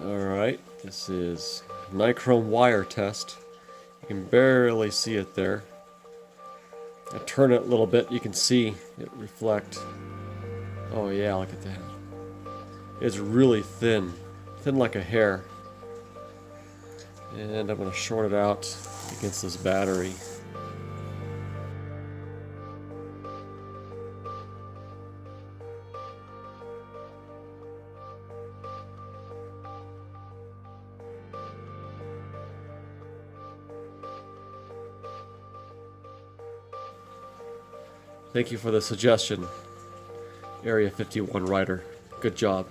Alright, this is nichrome wire test. You can barely see it there. I turn it a little bit, you can see it reflect. Oh yeah, look at that. It's really thin, thin like a hair. And I'm going to short it out against this battery. Thank you for the suggestion, Area 51 Rider. Good job.